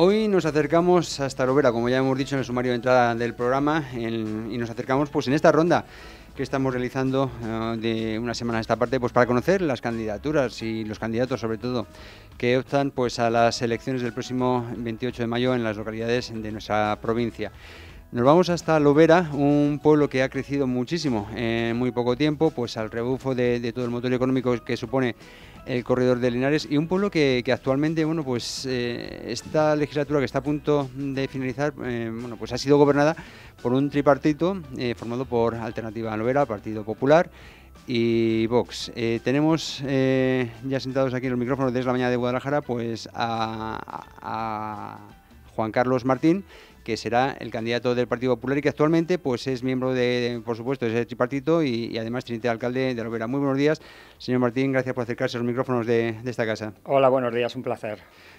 Hoy nos acercamos hasta Lovera, como ya hemos dicho en el sumario de entrada del programa, y nos acercamos pues en esta ronda que estamos realizando eh, de una semana a esta parte pues para conocer las candidaturas y los candidatos sobre todo que optan pues a las elecciones del próximo 28 de mayo en las localidades de nuestra provincia. Nos vamos hasta Lovera, un pueblo que ha crecido muchísimo en muy poco tiempo, pues al rebufo de todo el motor económico que supone el corredor de Linares y un pueblo que, actualmente, bueno, pues eh, esta legislatura que está a punto de finalizar, eh, bueno, pues ha sido gobernada por un tripartito eh, formado por Alternativa Novera, Partido Popular y Vox. tenemos ya sentados aquí en los micrófonos desde la mañana de Guadalajara, pues a Juan Carlos Martín que será el candidato del Partido Popular y que actualmente pues es miembro de, por supuesto, de ese tripartito y, además teniente alcalde de Lovera. Muy buenos días, señor Martín, gracias por acercarse a los micrófonos de, esta casa. Hola, buenos días, un placer.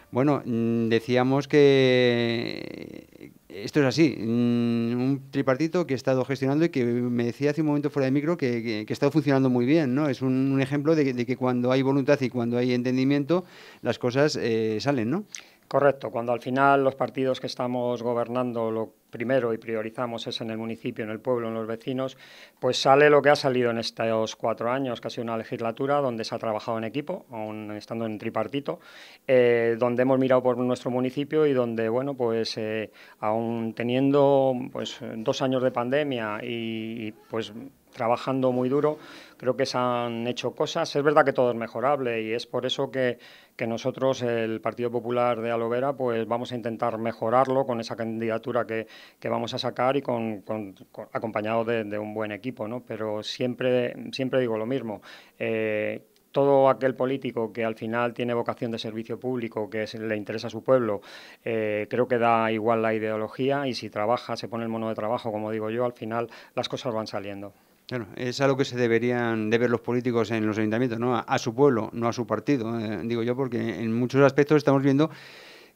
Bueno, mm, decíamos que esto es así, mm, un tripartito que he estado gestionando y que me decía hace un momento fuera de micro que, que, ha estado funcionando muy bien, ¿no? Es un, ejemplo de, que cuando hay voluntad y cuando hay entendimiento, las cosas eh, salen, ¿no? Correcto, cuando al final los partidos que estamos gobernando lo primero y priorizamos es en el municipio, en el pueblo, en los vecinos, pues sale lo que ha salido en estos cuatro años, casi una legislatura donde se ha trabajado en equipo, aún estando en tripartito, eh, donde hemos mirado por nuestro municipio y donde, bueno, pues eh, aún teniendo pues dos años de pandemia y pues trabajando muy duro, creo que se han hecho cosas. Es verdad que todo es mejorable y es por eso que, nosotros, el Partido Popular de Alovera, pues vamos a intentar mejorarlo con esa candidatura que, vamos a sacar y con, acompañado de, un buen equipo, ¿no? Pero siempre, siempre digo lo mismo. Eh, todo aquel político que al final tiene vocación de servicio público, que le interesa a su pueblo, eh, creo que da igual la ideología y si trabaja, se pone el mono de trabajo, como digo yo, al final las cosas van saliendo. Claro, es algo que se deberían de ver los políticos en los ayuntamientos, ¿no? A, su pueblo, no a su partido, eh, digo yo, porque en muchos aspectos estamos viendo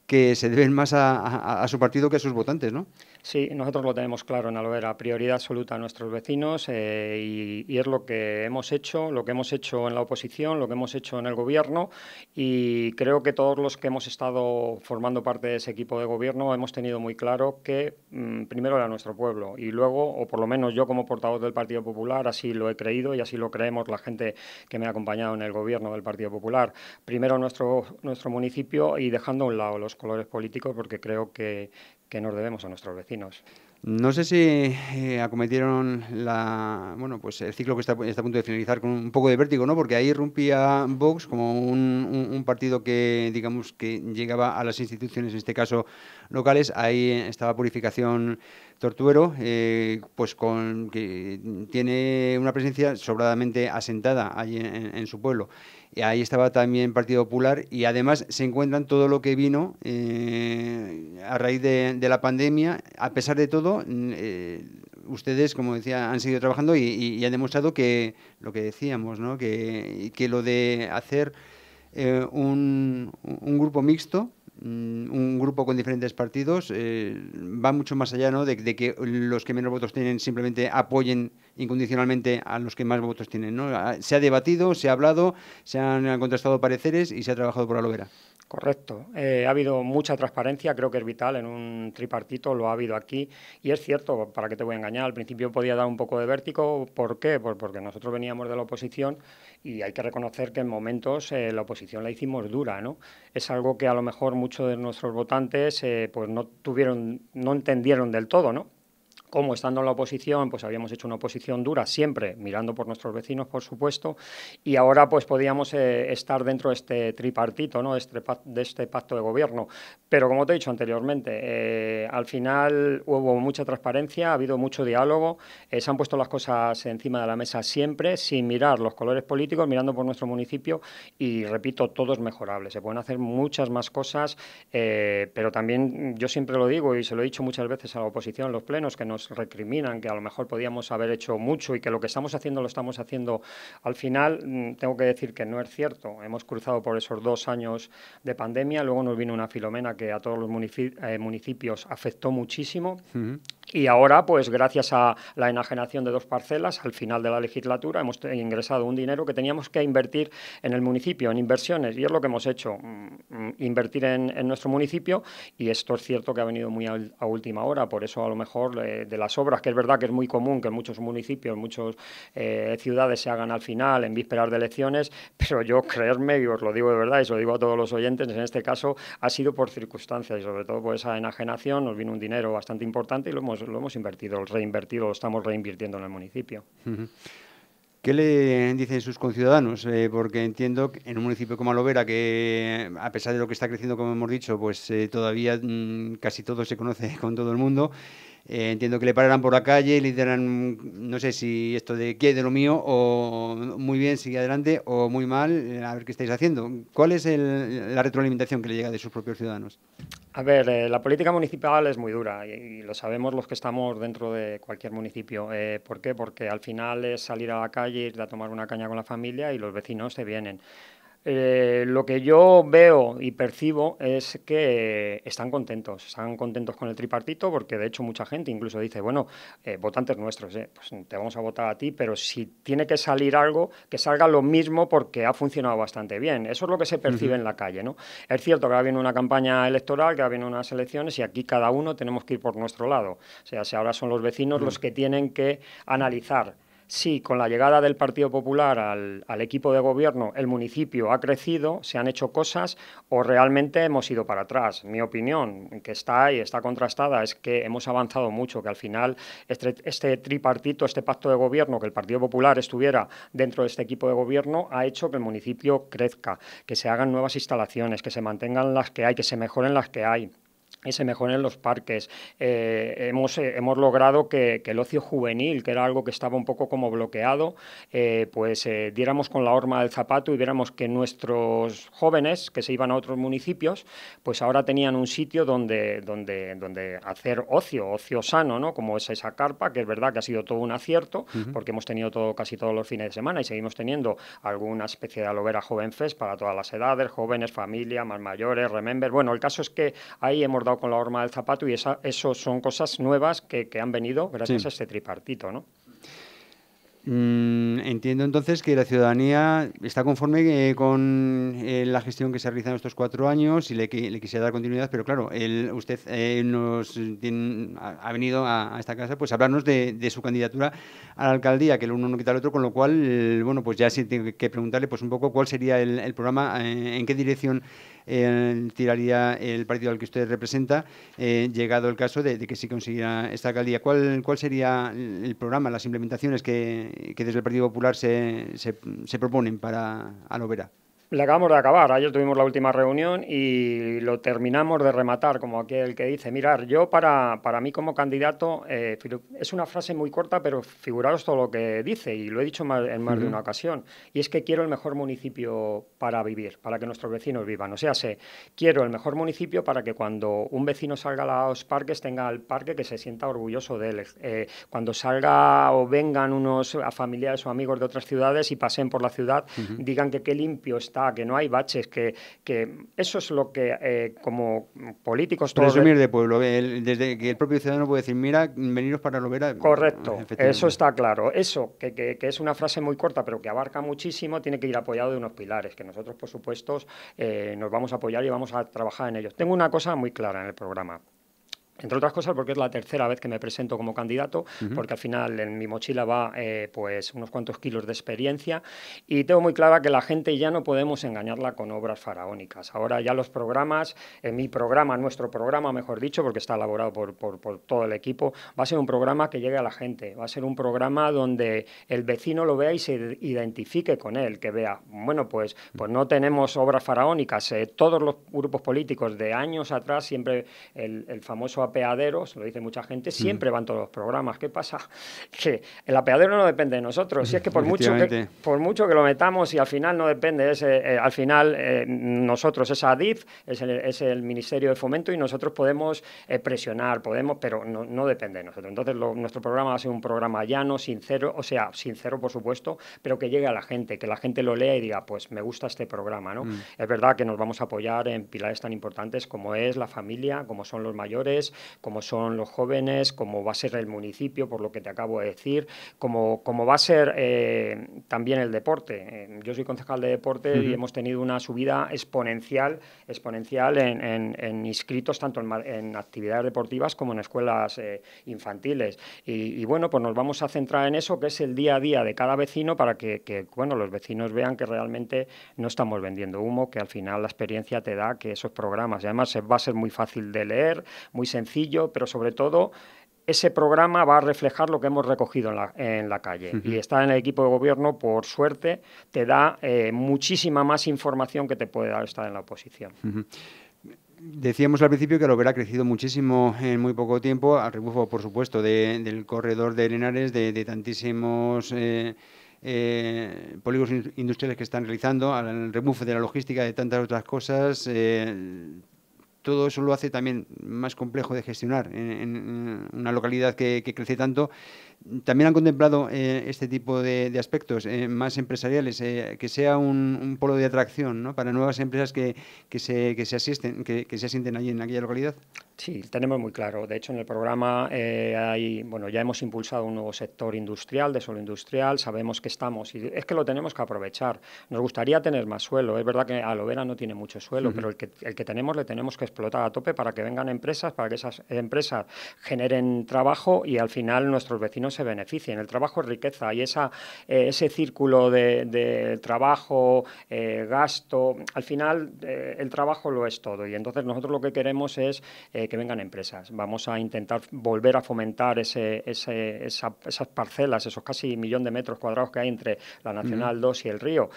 que se deben más a, su partido que a sus votantes, ¿no? Sí, nosotros lo tenemos claro en Alovera, prioridad absoluta a nuestros vecinos eh, y, es lo que hemos hecho, lo que hemos hecho en la oposición, lo que hemos hecho en el gobierno y creo que todos los que hemos estado formando parte de ese equipo de gobierno hemos tenido muy claro que mm, primero era nuestro pueblo y luego, o por lo menos yo como portavoz del Partido Popular, así lo he creído y así lo creemos la gente que me ha acompañado en el gobierno del Partido Popular, primero nuestro, nuestro municipio y dejando a un lado los colores políticos porque creo que, que nos debemos a nuestros vecinos. No sé si eh, acometieron la, bueno, pues el ciclo que está, está, a punto de finalizar con un poco de vértigo, ¿no? Porque ahí irrumpía Vox como un, un, partido que, digamos, que llegaba a las instituciones, en este caso locales. Ahí estaba Purificación Tortuero, eh, pues con que tiene una presencia sobradamente asentada allí en su pueblo. Y ahí estaba también Partido Popular y además se encuentran todo lo que vino eh, a raíz de, la pandemia. A pesar de todo, eh, ustedes, como decía, han seguido trabajando y, han demostrado que lo que decíamos, ¿no? que, que lo de hacer eh, un, un grupo mixto un grupo con diferentes partidos eh, va mucho más allá ¿no? de, que los que menos votos tienen simplemente apoyen incondicionalmente a los que más votos tienen. ¿no? Ah, se ha debatido, se ha hablado, se han contrastado pareceres y se ha trabajado por Alovera. Correcto. Eh, ha habido mucha transparencia, creo que es vital en un tripartito, lo ha habido aquí. Y es cierto, para qué te voy a engañar, al principio podía dar un poco de vértigo. ¿Por qué? Pues porque nosotros veníamos de la oposición y hay que reconocer que en momentos eh, la oposición la hicimos dura. ¿no? Es algo que a lo mejor muchos de nuestros votantes eh, pues no, tuvieron, no entendieron del todo. ¿no? Como estando en la oposición, pues habíamos hecho una oposición dura, siempre mirando por nuestros vecinos, por supuesto, y ahora pues podíamos eh, estar dentro de este tripartito, ¿no? Este, de este pacto de gobierno. Pero como te he dicho anteriormente, eh, al final hubo mucha transparencia, ha habido mucho diálogo, eh, se han puesto las cosas encima de la mesa siempre, sin mirar los colores políticos, mirando por nuestro municipio, y repito, todo es mejorable. Se pueden hacer muchas más cosas, pero también yo siempre lo digo y se lo he dicho muchas veces a la oposición en los plenos, que nos recriminan que a lo mejor podíamos haber hecho mucho y que lo que estamos haciendo lo estamos haciendo al final, mm, tengo que decir que no es cierto. Hemos cruzado por esos dos años de pandemia, luego nos vino una filomena que a todos los eh, municipios afectó muchísimo. Y ahora, pues gracias a la enajenación de dos parcelas, al final de la legislatura hemos ingresado un dinero que teníamos que invertir en el municipio, en inversiones, y es lo que hemos hecho, mm, invertir en, nuestro municipio, y esto es cierto que ha venido muy a, última hora, por eso a lo mejor eh, de las obras, que es verdad que es muy común que en muchos municipios, en muchas eh, ciudades se hagan al final, en vísperas de elecciones, pero yo creerme, y os lo digo de verdad, y os lo digo a todos los oyentes, en este caso ha sido por circunstancias, y sobre todo por esa enajenación, nos vino un dinero bastante importante y lo hemos lo hemos invertido, reinvertido, lo estamos reinvirtiendo en el municipio. ¿Qué le dicen sus conciudadanos? Eh, porque entiendo que en un municipio como Alovera, que a pesar de lo que está creciendo, como hemos dicho, pues eh, todavía mm, casi todo se conoce con todo el mundo, eh, entiendo que le pararán por la calle y le dirán, no sé si esto de qué de lo mío, o muy bien, sigue adelante, o muy mal, a ver qué estáis haciendo. ¿Cuál es la retroalimentación que le llega de sus propios ciudadanos? A ver, eh, la política municipal es muy dura y, lo sabemos los que estamos dentro de cualquier municipio. Eh, ¿Por qué? Porque al final es salir a la calle, ir a tomar una caña con la familia y los vecinos te vienen. Eh, lo que yo veo y percibo es que están contentos, están contentos con el tripartito porque de hecho mucha gente incluso dice, bueno, eh, votantes nuestros, eh, pues te vamos a votar a ti, pero si tiene que salir algo, que salga lo mismo porque ha funcionado bastante bien. Eso es lo que se percibe en la calle. ¿no? Es cierto que ahora viene una campaña electoral, que ahora vienen unas elecciones y aquí cada uno tenemos que ir por nuestro lado. O sea, si ahora son los vecinos los que tienen que analizar si con la llegada del Partido Popular al, equipo de gobierno el municipio ha crecido, se han hecho cosas o realmente hemos ido para atrás. Mi opinión, que está ahí, está contrastada, es que hemos avanzado mucho, que al final este, este, tripartito, este pacto de gobierno, que el Partido Popular estuviera dentro de este equipo de gobierno, ha hecho que el municipio crezca, que se hagan nuevas instalaciones, que se mantengan las que hay, que se mejoren las que hay y se mejoren los parques. Eh, hemos, eh, hemos logrado que, el ocio juvenil, que era algo que estaba un poco como bloqueado, eh, pues diéramos con la horma del zapato y viéramos que nuestros jóvenes que se iban a otros municipios, pues ahora tenían un sitio donde, donde, donde hacer ocio, ocio sano, ¿no? como es esa carpa, que es verdad que ha sido todo un acierto, porque hemos tenido todo, casi todos los fines de semana y seguimos teniendo alguna especie de aloe vera joven fest para todas las edades, jóvenes, familia, más mayores, remember. Bueno, el caso es que ahí hemos dado con la horma del zapato y esa, eso son cosas nuevas que, han venido gracias a este tripartito, ¿no? Mm, entiendo entonces que la ciudadanía está conforme eh, con eh, la gestión que se ha realizado estos cuatro años y le, le quisiera dar continuidad, pero claro, usted eh, nos ha, venido a, esta casa pues a hablarnos de, su candidatura a la alcaldía, que el uno no quita el otro, con lo cual, bueno, pues ya sí tengo que preguntarle pues un poco cuál sería el programa, en qué dirección eh, tiraría el partido al que usted representa, eh, llegado el caso de, que sí consiguiera esta alcaldía. ¿Cuál, ¿Cuál sería el programa, las implementaciones que, desde el Partido Popular se, se, se proponen para Alovera? Le acabamos de acabar. Ayer tuvimos la última reunión y lo terminamos de rematar, como aquel que dice, mirar, yo para, para mí como candidato, eh, es una frase muy corta, pero figuraros todo lo que dice, y lo he dicho en más de una ocasión, y es que quiero el mejor municipio para vivir, para que nuestros vecinos vivan. O sea, sé, quiero el mejor municipio para que cuando un vecino salga a los parques tenga el parque que se sienta orgulloso de él. Eh, cuando salga o vengan unos familiares o amigos de otras ciudades y pasen por la ciudad, digan que qué limpio está que no hay baches, que, que eso es lo que eh, como políticos... Resumir de pueblo, desde que el propio ciudadano puede decir, mira, veniros para Lovera... Correcto, eso está claro. Eso, que, que, es una frase muy corta, pero que abarca muchísimo, tiene que ir apoyado de unos pilares, que nosotros, por supuesto, eh, nos vamos a apoyar y vamos a trabajar en ellos. Tengo una cosa muy clara en el programa. Entre otras cosas porque es la tercera vez que me presento como candidato, porque al final en mi mochila va eh, pues unos cuantos kilos de experiencia. Y tengo muy clara que la gente ya no podemos engañarla con obras faraónicas. Ahora ya los programas, en mi programa, nuestro programa, mejor dicho, porque está elaborado por, por, todo el equipo, va a ser un programa que llegue a la gente, va a ser un programa donde el vecino lo vea y se identifique con él, que vea, bueno, pues, pues no tenemos obras faraónicas, eh, todos los grupos políticos de años atrás, siempre el, el famoso mucho apeaderos, lo dice mucha gente, siempre van todos los programas. ¿Qué pasa? Que el apeadero no depende de nosotros. Si es que por mucho que, por mucho que lo metamos y al final no depende, ese, al final nosotros, esa ADIF, es el, es el, Ministerio de Fomento y nosotros podemos presionar, podemos, pero no, no, depende de nosotros. Entonces nuestro programa va a ser un programa llano, sincero, o sea, sincero por supuesto, pero que llegue a la gente, que la gente lo lea y diga, pues me gusta este programa. ¿no? Mm. Es verdad que nos vamos a apoyar en pilares tan importantes como es la familia, como son los mayores, como son los jóvenes, como va a ser el municipio, por lo que te acabo de decir, como, como va a ser eh, también el deporte. Eh, yo soy concejal de deporte y hemos tenido una subida exponencial, exponencial en, inscritos tanto en, actividades deportivas como en escuelas eh, infantiles. Y, bueno, pues nos vamos a centrar en eso, que es el día a día de cada vecino para que, que bueno, los vecinos vean que realmente no estamos vendiendo humo, que al final la experiencia te da que esos programas, y además va a ser muy fácil de leer, muy sencillo, pero sobre todo ese programa va a reflejar lo que hemos recogido en la, calle. Y estar en el equipo de gobierno, por suerte, te da eh, muchísima más información que te puede dar estar en la oposición. Decíamos al principio que lo ha crecido muchísimo en muy poco tiempo, al rebufo, por supuesto, del corredor de Henares, de, tantísimos... Eh, eh, polígonos industriales que están realizando, al remove de la logística, de tantas otras cosas. Todo eso lo hace también más complejo de gestionar en, una localidad que, crece tanto también han contemplado eh, este tipo de, aspectos eh, más empresariales, eh, que sea un, polo de atracción para nuevas empresas que se asisten, que, se asienten allí en aquella localidad. Sí, tenemos muy claro. De hecho, en el programa hay, bueno, ya hemos impulsado un nuevo sector industrial, de suelo industrial. Sabemos que estamos y es que lo tenemos que aprovechar. Nos gustaría tener más suelo. Es verdad que Alovera no tiene mucho suelo, pero el que, el que tenemos le tenemos que explotar a tope para que vengan empresas, para que esas empresas generen trabajo y al final nuestros vecinos se beneficien. El trabajo es riqueza y esa, eh, ese círculo de, trabajo, eh, gasto, al final eh, el trabajo lo es todo y entonces nosotros lo que queremos es que vengan empresas. Vamos a intentar volver a fomentar ese, esas parcelas, esos casi millón de metros cuadrados que hay entre la Nacional 2 y el río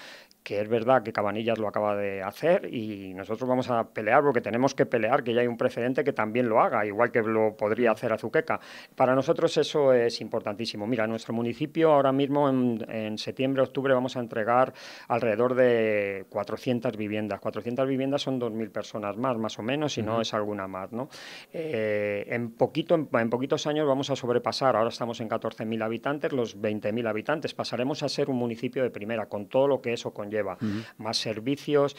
que es verdad que Cabanillas lo acaba de hacer y nosotros vamos a pelear porque tenemos que pelear que ya hay un precedente que también lo haga, igual que lo podría hacer Azuqueca. Para nosotros eso es importantísimo. Mira, nuestro municipio ahora mismo en, septiembre, octubre vamos a entregar alrededor de 400 viviendas. 400 viviendas son 2.000 personas más, más o menos, si no es alguna más. ¿no? Eh, en, poquito, en, poquitos años vamos a sobrepasar, ahora estamos en 14.000 habitantes, los 20.000 habitantes. Pasaremos a ser un municipio de primera, con todo lo que eso conlleva lleva, más servicios.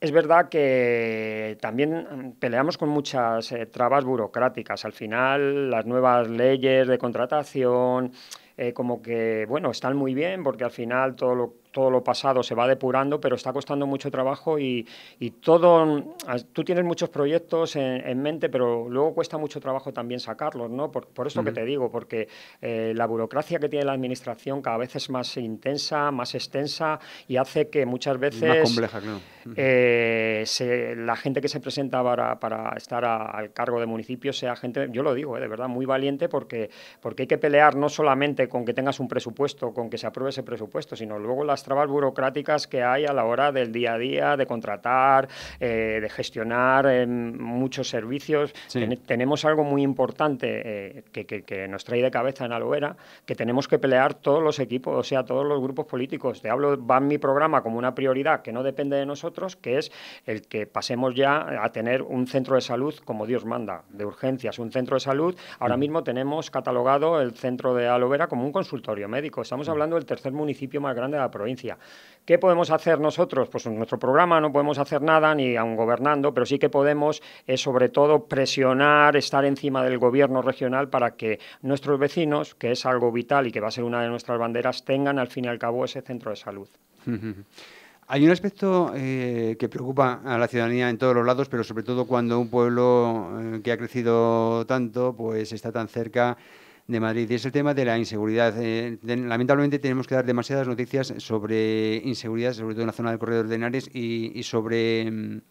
Es verdad que también peleamos con muchas eh, trabas burocráticas. Al final, las nuevas leyes de contratación, eh, como que, bueno, están muy bien porque al final todo lo todo lo pasado se va depurando, pero está costando mucho trabajo y, todo, tú tienes muchos proyectos en, mente, pero luego cuesta mucho trabajo también sacarlos, ¿no? Por, por esto que te digo, porque eh, la burocracia que tiene la administración cada vez es más intensa, más extensa y hace que muchas veces... Más compleja, claro. Eh, la gente que se presenta para, para estar al cargo de municipio sea gente, yo lo digo, eh, de verdad, muy valiente porque, porque hay que pelear no solamente con que tengas un presupuesto, con que se apruebe ese presupuesto, sino luego las trabas burocráticas que hay a la hora del día a día, de contratar, eh, de gestionar eh, muchos servicios. tenemos algo muy importante eh, que, nos trae de cabeza en Aloera, que tenemos que pelear todos los equipos, o sea, todos los grupos políticos. Te hablo, va en mi programa como una prioridad que no depende de nosotros, que es el que pasemos ya a tener un centro de salud como Dios manda, de urgencias, un centro de salud. Ahora mismo tenemos catalogado el centro de Alovera como un consultorio médico. Estamos hablando del tercer municipio más grande de la provincia ¿Qué podemos hacer nosotros? Pues en nuestro programa no podemos hacer nada, ni aún gobernando, pero sí que podemos, eh, sobre todo, presionar, estar encima del gobierno regional para que nuestros vecinos, que es algo vital y que va a ser una de nuestras banderas, tengan al fin y al cabo ese centro de salud. Hay un aspecto eh, que preocupa a la ciudadanía en todos los lados, pero sobre todo cuando un pueblo eh, que ha crecido tanto, pues está tan cerca de Madrid y es el tema de la inseguridad. Eh, lamentablemente tenemos que dar demasiadas noticias sobre inseguridad, sobre todo en la zona del corredor de Henares y, sobre mm,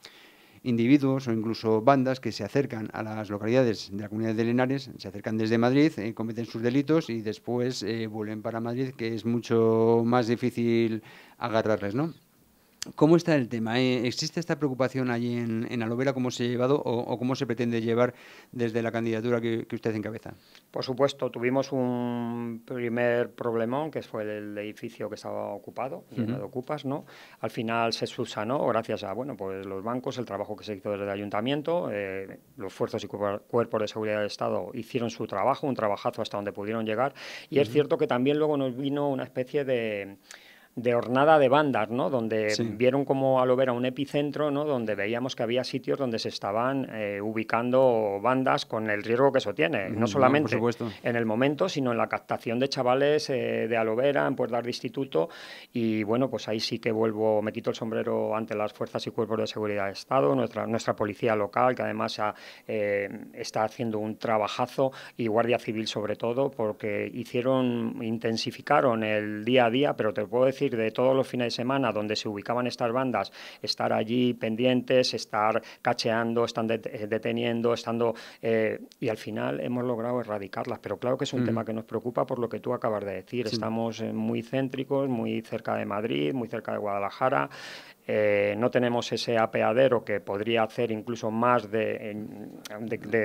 individuos o incluso bandas que se acercan a las localidades de la comunidad de Henares, se acercan desde Madrid, eh, cometen sus delitos y después eh, vuelven para Madrid, que es mucho más difícil agarrarles, ¿no? ¿Cómo está el tema? Eh, ¿Existe esta preocupación allí en, en Alovera? ¿Cómo se ha llevado o, cómo se pretende llevar desde la candidatura que, usted encabeza? Por supuesto, tuvimos un primer problemón, que fue el edificio que estaba ocupado, lleno de ocupas, ¿no? Al final se subsanó gracias a, bueno, pues los bancos, el trabajo que se hizo desde el ayuntamiento, eh, los fuerzos y cuerpos de seguridad del Estado hicieron su trabajo, un trabajazo hasta donde pudieron llegar, y es cierto que también luego nos vino una especie de de hornada de bandas, ¿no? Donde vieron como Alovera un epicentro, ¿no? Donde veíamos que había sitios donde se estaban eh, ubicando bandas con el riesgo que eso tiene, no solamente en el momento, sino en la captación de chavales eh, de Alovera, en puertas de instituto, y bueno, pues ahí sí que vuelvo, me quito el sombrero ante las fuerzas y cuerpos de seguridad de Estado, nuestra, nuestra policía local, que además eh, está haciendo un trabajazo, y Guardia Civil sobre todo, porque hicieron, intensificaron el día a día, pero te puedo decir de todos los fines de semana donde se ubicaban estas bandas, estar allí pendientes, estar cacheando, están eh, deteniendo, estando... Eh, y al final hemos logrado erradicarlas. Pero claro que es un tema que nos preocupa por lo que tú acabas de decir. Estamos eh, muy céntricos, muy cerca de Madrid, muy cerca de Guadalajara. Eh, no tenemos ese apeadero que podría hacer incluso más de,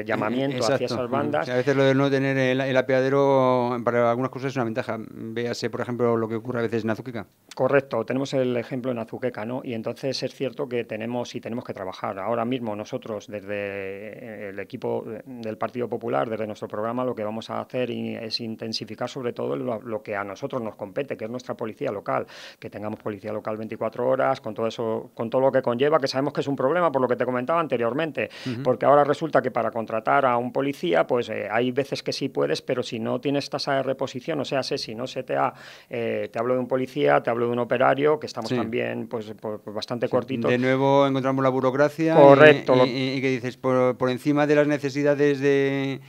llamamiento hacia esas bandas. a veces lo de no tener el, apeadero para algunas cosas es una ventaja. Véase, por ejemplo, lo que ocurre a veces en Azuqueca. Correcto, tenemos el ejemplo en Azuqueca, ¿no? Y entonces es cierto que tenemos y tenemos que trabajar. Ahora mismo nosotros, desde el equipo del Partido Popular, desde nuestro programa, lo que vamos a hacer es intensificar sobre todo lo, lo que a nosotros nos compete, que es nuestra policía local, que tengamos policía local 24 horas, con todo eso, con todo lo que conlleva, que sabemos que es un problema por lo que te comentaba anteriormente, porque ahora resulta que para contratar a un policía, pues eh, hay veces que sí puedes, pero si no tienes tasa de reposición, o sea, sé, si no se te ha, eh, te hablo de un policía, te hablo de un operario, que estamos también pues, bastante cortitos. De nuevo encontramos la burocracia Correcto, y, que dices, por, por encima de las necesidades de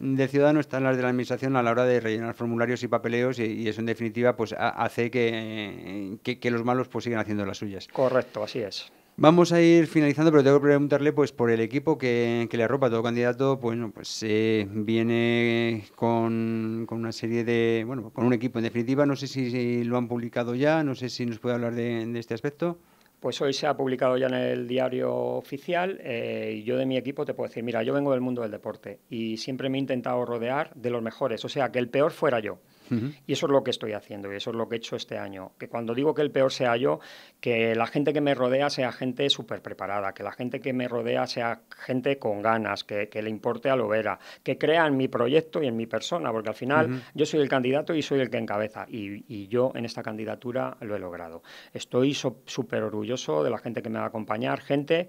de ciudadano están las de la administración a la hora de rellenar formularios y papeleos y, eso en definitiva pues hace que, que, los malos pues sigan haciendo las suyas. Correcto, así es. Vamos a ir finalizando, pero tengo que preguntarle pues por el equipo que, que le arropa. Todo candidato, pues, pues eh, viene con, con, una serie de, bueno, con un equipo en definitiva. No sé si, lo han publicado ya, no sé si nos puede hablar de este aspecto. Pues hoy se ha publicado ya en el diario oficial eh, y yo de mi equipo te puedo decir, mira, yo vengo del mundo del deporte y siempre me he intentado rodear de los mejores, o sea, que el peor fuera yo. Y eso es lo que estoy haciendo y eso es lo que he hecho este año. Que cuando digo que el peor sea yo, que la gente que me rodea sea gente súper preparada, que la gente que me rodea sea gente con ganas, que, le importe a lo vera, que crea en mi proyecto y en mi persona, porque al final yo soy el candidato y soy el que encabeza. Y, y yo en esta candidatura lo he logrado. Estoy súper orgulloso de la gente que me va a acompañar, gente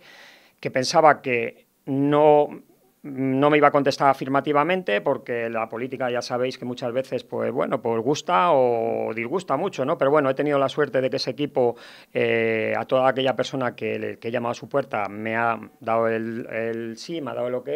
que pensaba que no no me iba a contestar afirmativamente porque la política ya sabéis que muchas veces, pues bueno, pues gusta o disgusta mucho, ¿no? Pero bueno, he tenido la suerte de que ese equipo, eh, a toda aquella persona que, que, he a su puerta, me ha dado el, sí, me ha dado el ok.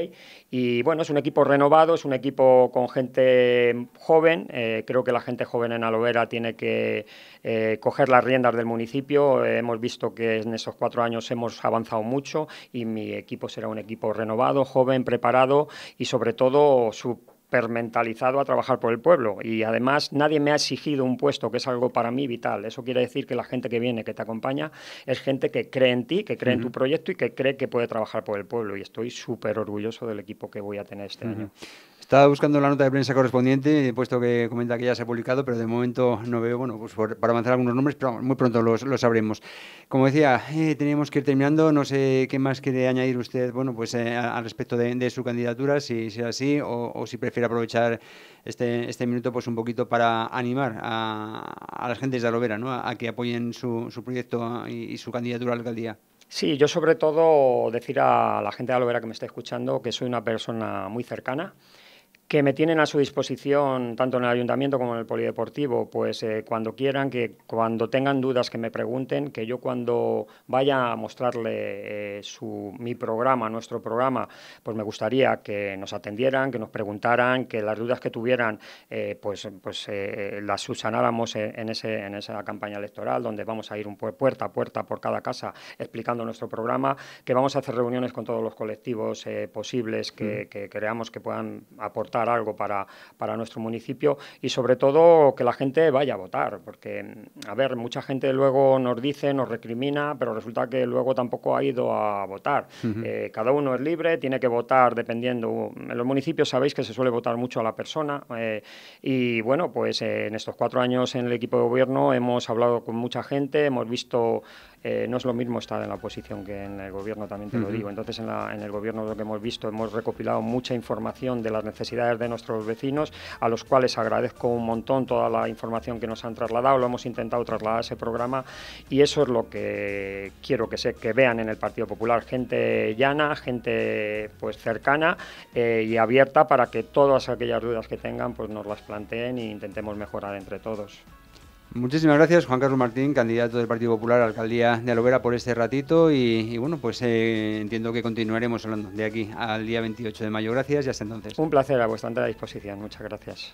Y bueno, es un equipo renovado, es un equipo con gente joven. Eh, creo que la gente joven en Alovera tiene que eh, coger las riendas del municipio. hemos visto que en esos cuatro años hemos avanzado mucho y mi equipo será un equipo renovado, joven, preparado y sobre todo supermentalizado a trabajar por el pueblo. Y además nadie me ha exigido un puesto, que es algo para mí vital. Eso quiere decir que la gente que viene, que te acompaña, es gente que cree en ti, que cree en tu proyecto y que cree que puede trabajar por el pueblo. Y estoy súper orgulloso del equipo que voy a tener este año. Estaba buscando la nota de prensa correspondiente, puesto que comenta que ya se ha publicado, pero de momento no veo, bueno, pues para avanzar algunos nombres, pero muy pronto los, sabremos. Como decía, eh, teníamos que ir terminando, no sé qué más quiere añadir usted, bueno, pues eh, al respecto de, su candidatura, si es así, o, si prefiere aprovechar este, este minuto pues un poquito para animar a, las gentes de Alovera, ¿no? a, que apoyen su, proyecto y, y su candidatura a la alcaldía. Sí, yo sobre todo decir a la gente de Alovera que me está escuchando que soy una persona muy cercana, que me tienen a su disposición tanto en el ayuntamiento como en el polideportivo, pues eh, cuando quieran, que cuando tengan dudas que me pregunten, que yo cuando vaya a mostrarle eh, su, mi programa, nuestro programa, pues me gustaría que nos atendieran, que nos preguntaran, que las dudas que tuvieran, eh, pues, pues las subsanáramos en, ese, en esa campaña electoral, donde vamos a ir un puerta a puerta por cada casa explicando nuestro programa, que vamos a hacer reuniones con todos los colectivos posibles que, mm. que creamos que puedan aportar aportar algo para, para nuestro municipio y sobre todo que la gente vaya a votar, porque, a ver, mucha gente luego nos dice, nos recrimina, pero resulta que luego tampoco ha ido a votar. Eh, cada uno es libre, tiene que votar dependiendo. En los municipios sabéis que se suele votar mucho a la persona eh, y bueno, pues en estos cuatro años en el equipo de gobierno hemos hablado con mucha gente, hemos visto eh, no es lo mismo estar en la oposición que en el gobierno, también te lo digo. Entonces, en, en, el gobierno lo que hemos visto, hemos recopilado mucha información de las necesidades de nuestros vecinos, a los cuales agradezco un montón toda la información que nos han trasladado, lo hemos intentado trasladar a ese programa y eso es lo que quiero que, se, que vean en el Partido Popular, gente llana, gente pues cercana eh, y abierta para que todas aquellas dudas que tengan pues nos las planteen e intentemos mejorar entre todos. Muchísimas gracias, Juan Carlos Martín, candidato del Partido Popular a la alcaldía de Alovera, por este ratito. Y, bueno, pues eh, entiendo que continuaremos hablando de aquí al día 28 de mayo. Gracias y hasta entonces. Un placer a vuestra entera disposición. Muchas gracias.